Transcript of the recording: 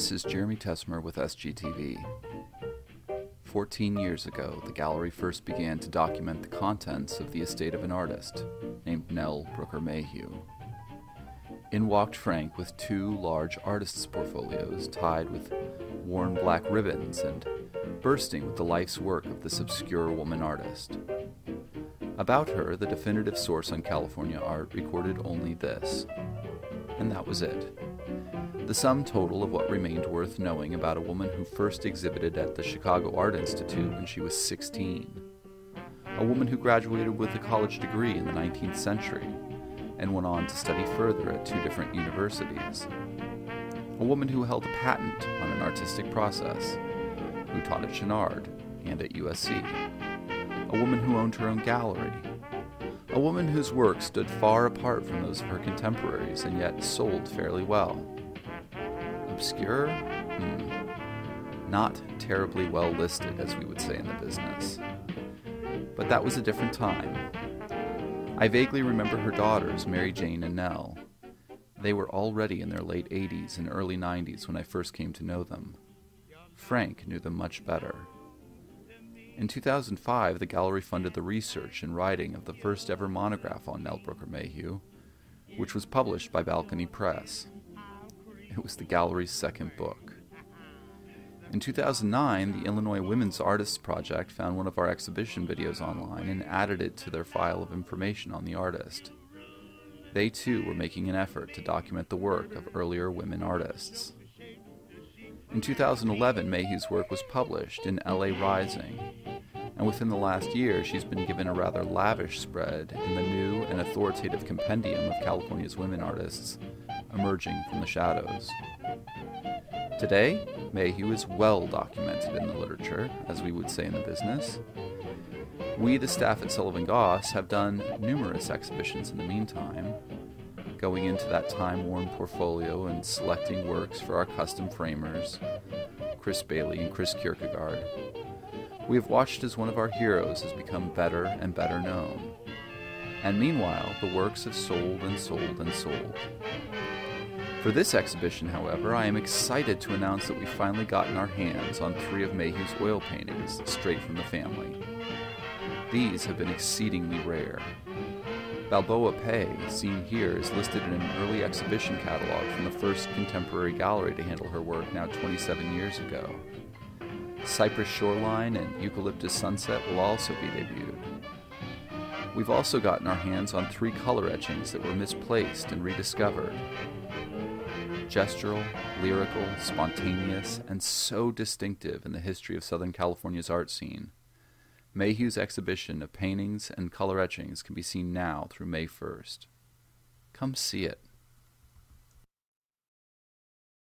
This is Jeremy Tessmer with SGTV. Fourteen years ago, the gallery first began to document the contents of the estate of an artist named Nell Brooker Mayhew. In walked Frank with two large artist's portfolios tied with worn black ribbons and bursting with the life's work of this obscure woman artist. About her, the definitive source on California art recorded only this, and that was it. The sum total of what remained worth knowing about a woman who first exhibited at the Chicago Art Institute when she was 16. A woman who graduated with a college degree in the 19th century and went on to study further at two different universities. A woman who held a patent on an artistic process, who taught at Chouinard and at USC. A woman who owned her own gallery. A woman whose work stood far apart from those of her contemporaries and yet sold fairly well. Obscure? Hmm. Not terribly well listed, as we would say in the business. But that was a different time. I vaguely remember her daughters, Mary Jane and Nell. They were already in their late 80s and early 90s when I first came to know them. Frank knew them much better. In 2005, the gallery funded the research and writing of the first ever monograph on Nell Brooker Mayhew, which was published by Balcony Press. It was the gallery's second book. In 2009, the Illinois Women's Artists Project found one of our exhibition videos online and added it to their file of information on the artist. They too were making an effort to document the work of earlier women artists. In 2011, Mayhew's work was published in LA Rising, and within the last year, she's been given a rather lavish spread in the new and authoritative compendium of California's women artists emerging from the shadows. Today, Mayhew is well documented in the literature, as we would say in the business. We, the staff at Sullivan Goss, have done numerous exhibitions in the meantime, going into that time worn portfolio and selecting works for our custom framers, Chris Bailey and Chris Kierkegaard. We have watched as one of our heroes has become better and better known. And meanwhile, the works have sold and sold and sold. For this exhibition, however, I am excited to announce that we've finally gotten our hands on three of Mayhew's oil paintings straight from the family. These have been exceedingly rare. Balboa Bay, seen here, is listed in an early exhibition catalog from the first contemporary gallery to handle her work now 27 years ago. Cypress Shoreline and Eucalyptus Sunset will also be debuted. We've also gotten our hands on three color etchings that were misplaced and rediscovered gestural, lyrical, spontaneous, and so distinctive in the history of Southern California's art scene. Mayhew's exhibition of paintings and color etchings can be seen now through May 1st. Come see it.